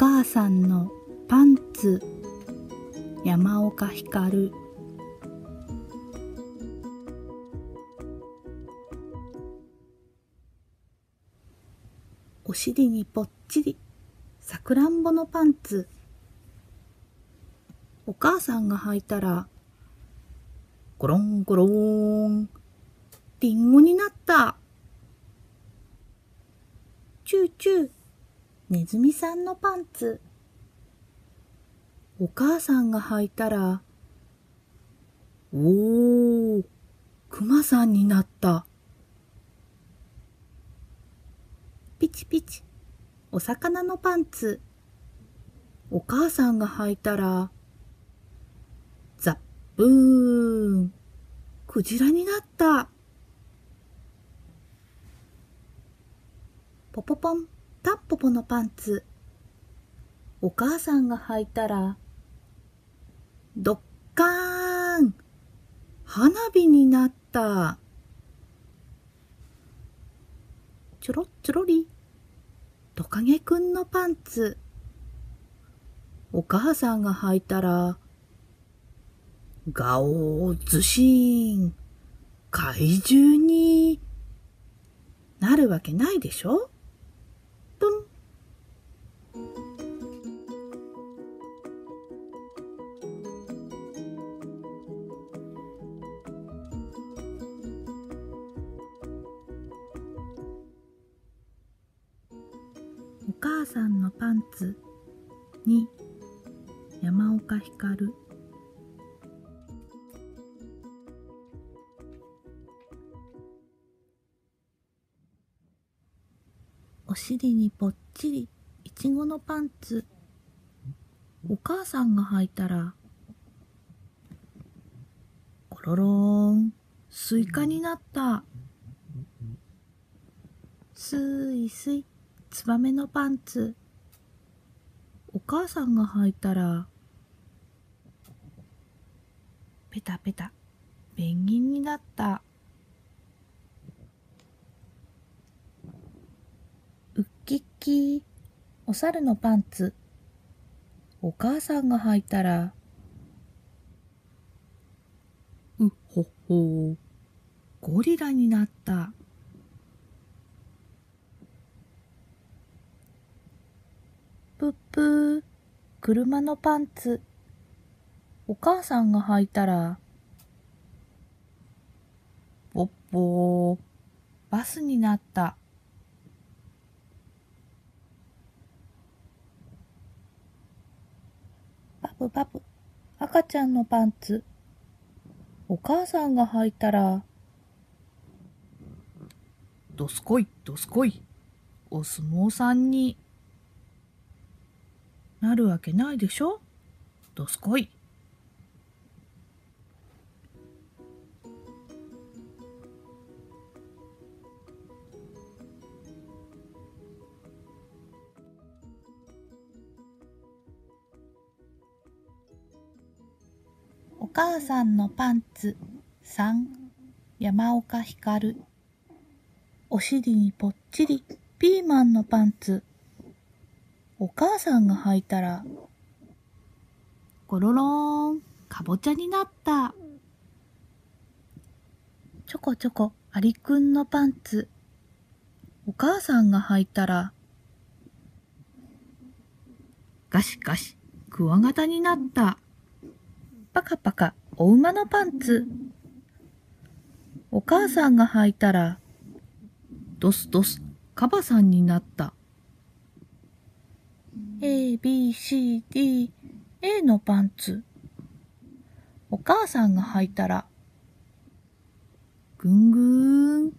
母さんのパンツ山岡ひかるお尻にぽっちり。さくらんぼのパンツ。お母さんが履いたらゴロンゴロン。リンゴになった。チューチュー。ネズミさんのパンツ。お母さんが履いたらおークマさんになった。ピチピチお魚のパンツ。お母さんが履いたらザッブーンクジラになった。ポポポン。タッポポのパンツ。お母さんが履いたらドッカーン。花火になった。ちょろっちょろりトカゲくんのパンツ。お母さんが履いたらガオーズシーン。怪獣になるわけないでしょ？お母さんのパンツに山岡ひかる。お尻にぽっちりいちごのパンツ。お母さんが履いたらコロローン。スイカになった。スイスイ。ツバメのパンツ。お母さんが履いたらペタペタペンギンになった。ウッキッキーお猿のパンツ。お母さんが履いたらうっほっほゴリラになった。ぷっぷー。車のパンツ。お母さんが履いたらぽっぽー。バスになった。パブパブ。赤ちゃんのパンツ。お母さんが履いたらどすこいどすこい。お相撲さんに。なるわけないでしょ？どすこい。お母さんのパンツ3山岡ひかるお尻にぽっちりピーマンのパンツ。お母さんが履いたらゴロローンかぼちゃになった。ちょこちょこアリくんのパンツ。お母さんが履いたらガシガシクワガタになった。パカパカお馬のパンツ。お母さんが履いたらドスドスカバさんになった。A, B, C, D, A のパンツ。お母さんが履いたら、ぐんぐーん、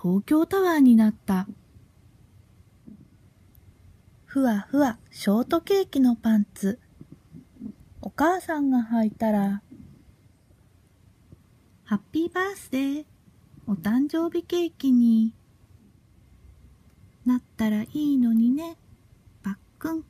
東京タワーになった。ふわふわ、ショートケーキのパンツ。お母さんが履いたら、ハッピーバースデー、お誕生日ケーキになったらいいのにね、パックン。